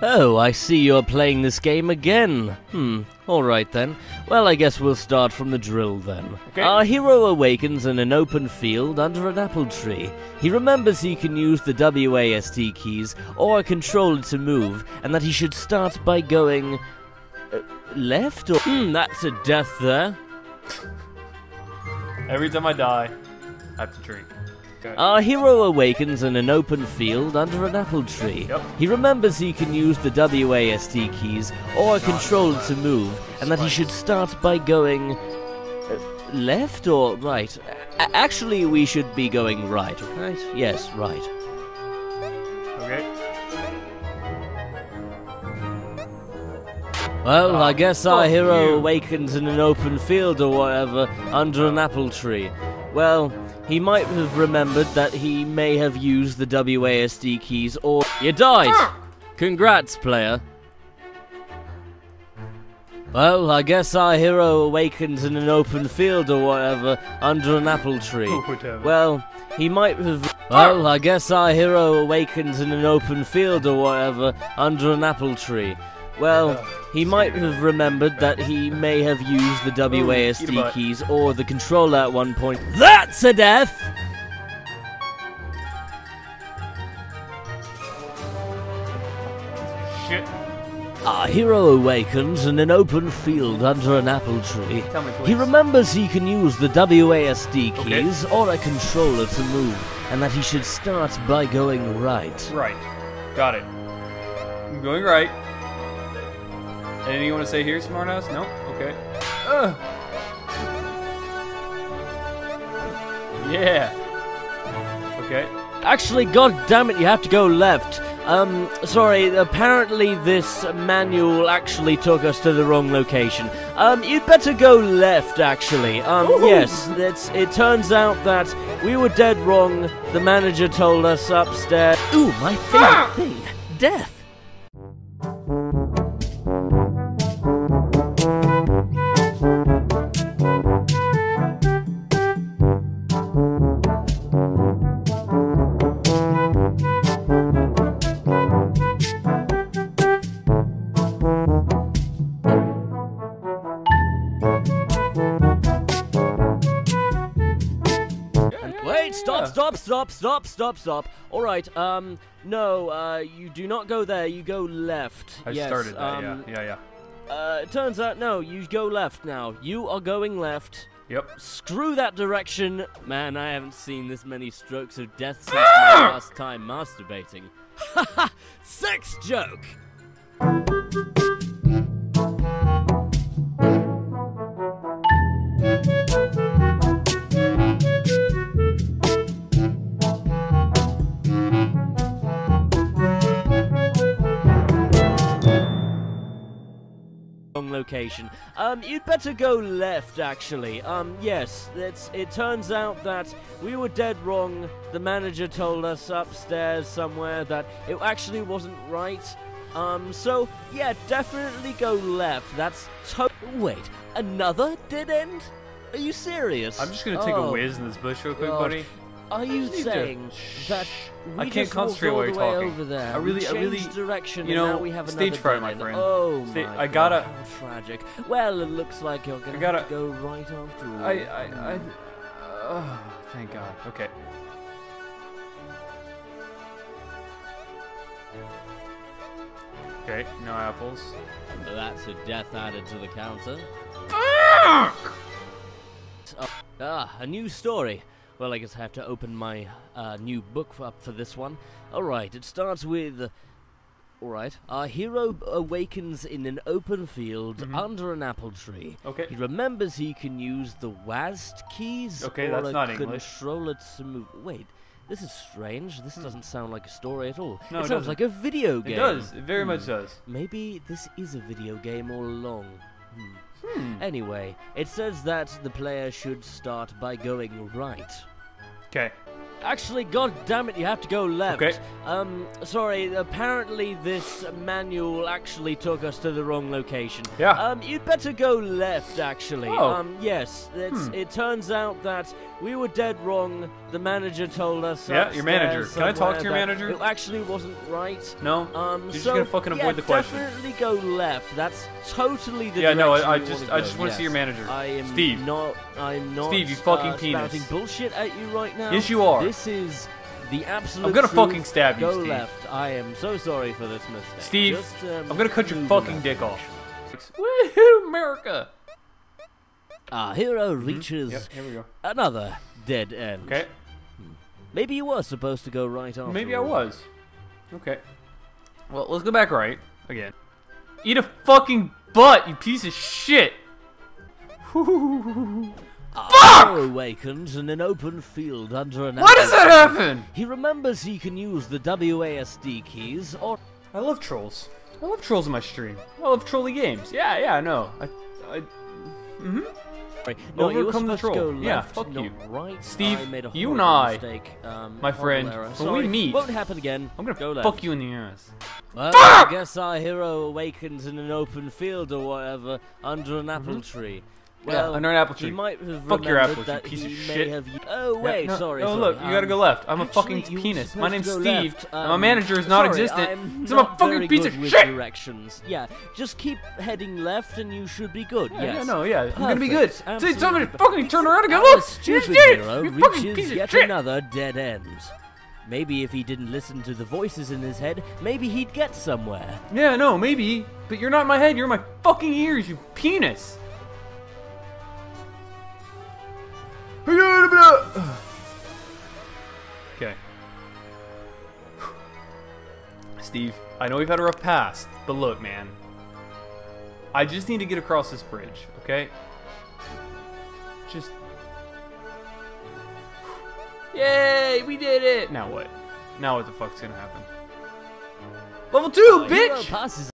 Oh, I see you're playing this game again. Hmm, alright then. Well, I guess we'll start from the drill then. Okay. Our hero awakens in an open field under an apple tree. He remembers he can use the WASD keys or a controller to move, and that he should start by going. Uh, left or. Hmm, that's a death there. Every time I die, I have to drink. Okay. Our hero awakens in an open field under an apple tree. Yep. He remembers he can use the WASD keys or a controller to move, and that he should start by going uh, left or right. A- actually, we should be going right, right? Yes, right. okay. Well, I Oh, guess our hero you. awakens in an open field or whatever under an apple tree. Well, he might have remembered that he may have used the WASD keys or. You died! Ah! Congrats, player. Well, I guess our hero awakens in an open field or whatever under an apple tree. Whatever. Well, he might have. Well, I guess our hero awakens in an open field or whatever under an apple tree. Well, he might have remembered that he may have used the oh, eat WASD keys or the controller at one point. That's a death! Shit. Our hero awakens in an open field under an apple tree. He remembers he can use the WASD Okay. keys or a controller to move, and that he should start by going right. Right. Got it. I'm going right. Anything you want to say here, smartass? No? Okay. Ugh. Yeah. Okay. Actually, god damn it, you have to go left. Um, sorry, apparently this manual actually took us to the wrong location. Um, you'd better go left, actually. Um, yes, it's, it turns out that we were dead wrong. The manager told us upstairs. Ooh, my favorite thing death. Wait, stop, stop, stop, stop, stop, stop. All right, um, no, uh, you do not go there. You go left. I yes, started that, um, yeah. Yeah, yeah. Uh, it turns out, no, you go left now. You are going left. Yep. Screw that direction. Man, I haven't seen this many strokes of death since my last time masturbating. Haha, sex joke! Wrong location. Um, you'd better go left, actually. Um, yes, it's, it turns out that we were dead wrong. The manager told us upstairs somewhere that it actually wasn't right. Um, so, yeah, definitely go left. That's to- Wait, another dead end? Are you serious? I'm just gonna take Oh, a whiz in this bush real quick, God. buddy. Are you Just need to- saying that we I can't just walked concentrate all while the you're way talking. over there? I really- we I really- direction, you and know, now we have stage another fright, my friend. Oh Sta- my I gotta- God, how tragic. Well, it looks like you're gonna, I gotta- have to go right after all. I, I, I. Oh, thank God. Okay. Okay, no apples. That's a death added to the counter. Ah, a new story. Well, I guess I have to open my uh, new book up for this one. Alright, it starts with. Alright, our hero awakens in an open field Mhm. under an apple tree. Okay. He remembers he can use the WASD keys Okay, or that's a not English. controller to move. Wait, this is strange. This doesn't sound like a story at all. Hmm. No, it it sounds doesn't. like a video game. It does. It very much Hmm. does. Maybe this is a video game all along. Hmm. Hmm. Anyway, it says that the player should start by going right. Okay. Actually, god damn it, you have to go left. Okay. Um, sorry, apparently this manual actually took us to the wrong location. Yeah. Um, you'd better go left, actually. Oh. Um, yes, it's, Hmm. it turns out that we were dead wrong. The manager told us Yeah, your manager. Can I talk to your manager? It actually wasn't right. No? Um, You're just gonna fucking avoid yeah, the question. definitely go left. That's totally the Yeah, no, I- I just- I just wanna see your manager. I am Steve. not. I'm not. Steve, you fucking uh, penis. bullshit at you right now. Yes, you are. This is the absolute. I'm gonna truth. fucking stab you, Go Steve. left. I am so sorry for this mistake. Steve, Just, um, I'm gonna cut your move fucking left. dick off. Woohoo, America! Our hero reaches Mm-hmm. Yep, here we go. another dead end. Okay, Maybe you were supposed to go right after. maybe I was. Okay. Well, let's go back right again. Eat a fucking butt, you piece of shit! Hero awakens in an open field under an. Why does that happen? He remembers he can use the WASD keys or I love trolls. I love trolls in my stream. I love trolly games. Yeah, yeah, I know. I, I, mm-hmm. No, you were Overcome the go troll. Yeah, fuck you. right. Steve, I made a you and I, mistake. Um, my friend, error. when we meet- won't happen again. I'm gonna go left. fuck you in the ass. Well, I guess our hero awakens in an open field or whatever under an apple tree. Well, Mm-hmm. under an apple tree. might have Fuck your you that piece of shit. Have... Oh Yeah, wait, no, sorry. No, sorry. look, you gotta um, go left. I'm a actually, fucking penis. My name's Steve. and my Um, manager is sorry, non-existent. I'm so I'm a fucking piece of shit. Directions. Yeah, just keep heading left and you should be good. Yeah, yes. yeah, no, yeah, I'm gonna be good. Perfect, See, somebody fucking turn around and go, look! stupid you did it, hero reaches yet another dead end. Maybe if he didn't listen to the voices in his head, maybe he'd get somewhere. Yeah, no, maybe. But you're not my head, you're my fucking ears, you penis! I know we've had a rough past, but look, man. I just need to get across this bridge, okay? Just. Yay, we did it! Now what? Now what the fuck's gonna happen? Level 2, uh, Our bitch!